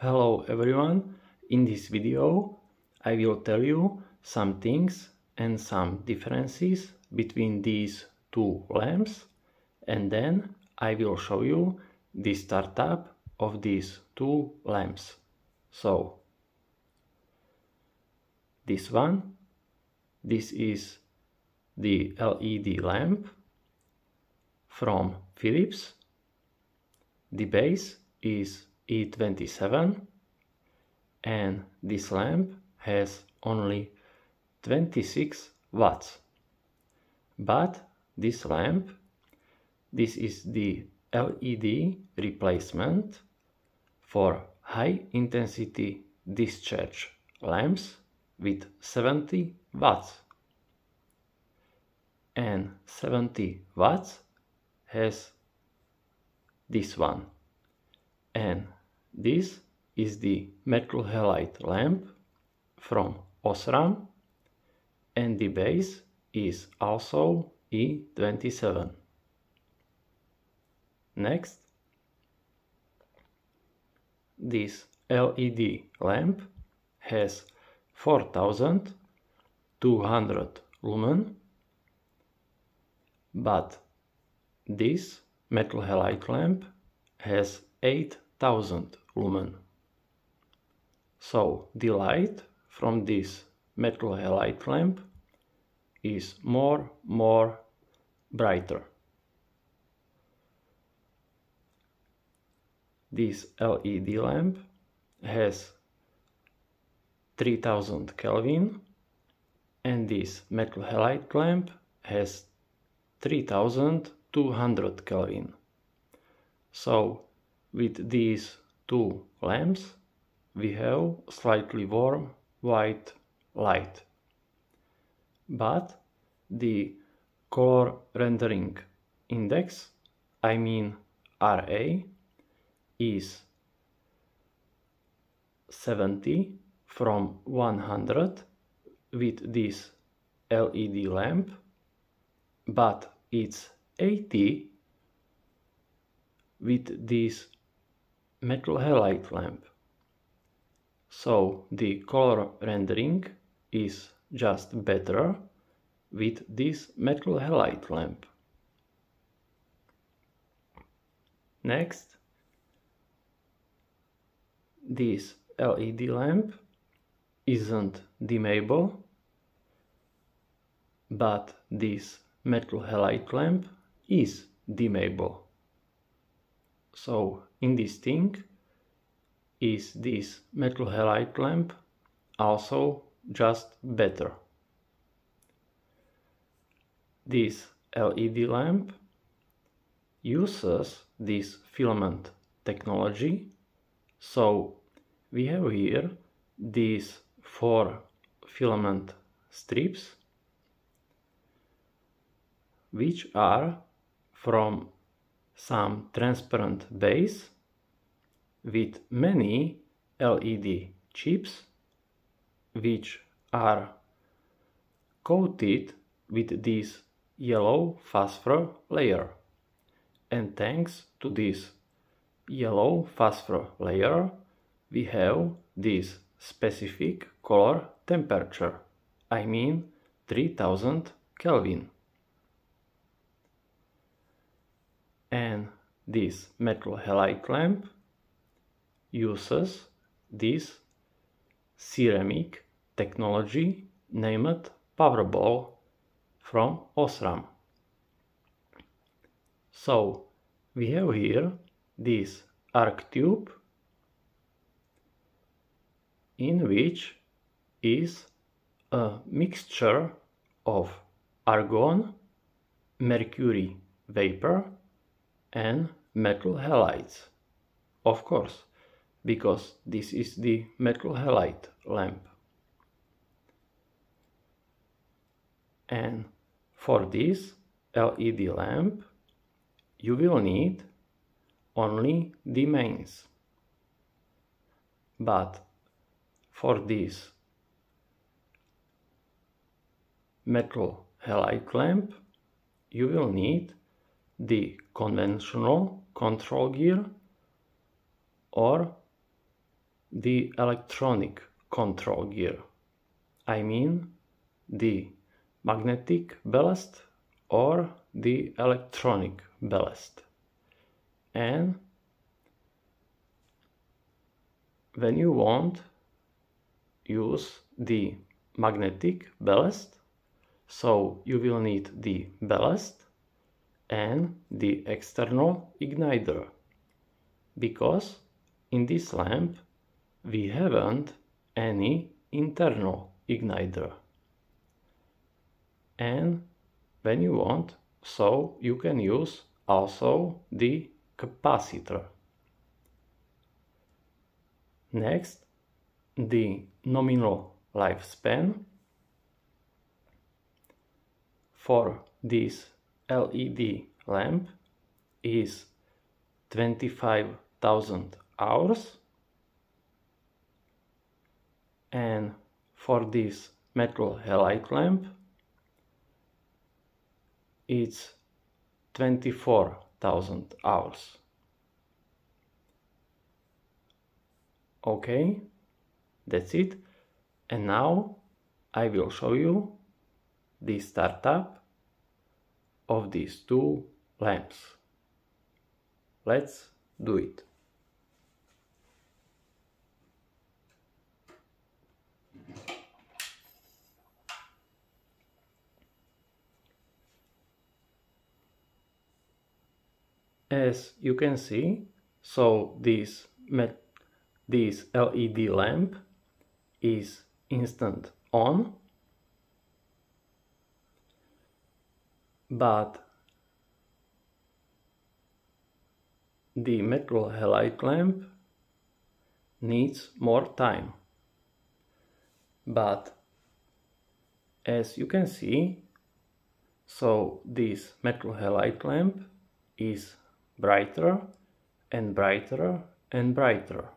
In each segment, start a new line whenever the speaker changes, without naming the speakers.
Hello everyone, in this video I will tell you some things and some differences between these two lamps and then I will show you the startup of these two lamps. So, this one, this is the LED lamp from Philips. The base is E27 and this lamp has only 26 watts. But this lamp, this is the LED replacement for high intensity discharge lamps with 70 watts. And 70 watts has this one. And this is the metal halide lamp from Osram and the base is also E27. Next, this LED lamp has 4200 lumen, but this metal halide lamp has 8000 lumen. So the light from this metal halide lamp is more more brighter. This LED lamp has 3000 Kelvin and this metal halide lamp has 3200 Kelvin. So with these two lamps we have slightly warm white light. But the color rendering index, I mean RA, is 70 from 100 with this LED lamp, but it's 80 with this metal halide lamp. So the color rendering is just better with this metal halide lamp. Next, this LED lamp isn't dimmable, but this metal halide lamp is dimmable. So in this thing is this metal halide lamp also just better. This LED lamp uses this filament technology so we have here these four filament strips which are from some transparent base with many LED chips which are coated with this yellow phosphor layer. And thanks to this yellow phosphor layer, we have this specific color temperature, I mean 3000 Kelvin. And this metal halide lamp uses this ceramic technology named Powerball from Osram. So we have here this arc tube in which is a mixture of argon, mercury vapor and metal halides. Of course, because this is the metal halide lamp. And for this LED lamp you will need only the mains. But for this metal halide lamp you will need the conventional control gear or the electronic control gear. I mean the magnetic ballast or the electronic ballast. And when you want use the magnetic ballast so you will need the ballast and the external igniter. Because in this lamp we haven't any internal igniter. And when you want so you can use also the capacitor. Next the nominal lifespan. For this LED lamp is 25,000 hours and for this metal halide lamp it's 24,000 hours. Okay, that's it. And now I will show you the startup of these two lamps. Let's do it. As you can see, so this this LED lamp is instant on but the metal halide lamp needs more time. But as you can see so this metal halide lamp is brighter and brighter and brighter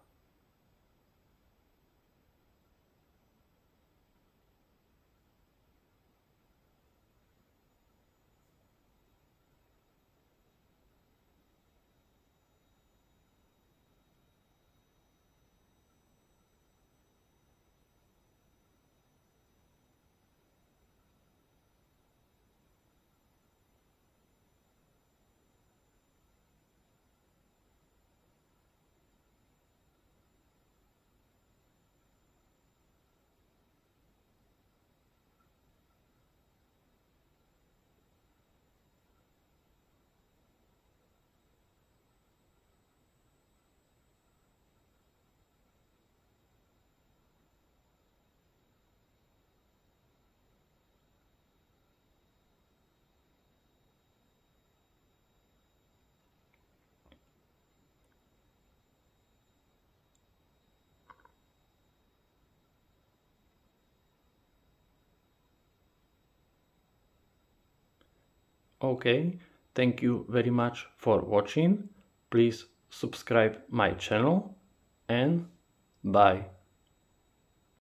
Okay, thank you very much for watching. Please subscribe my channel and bye.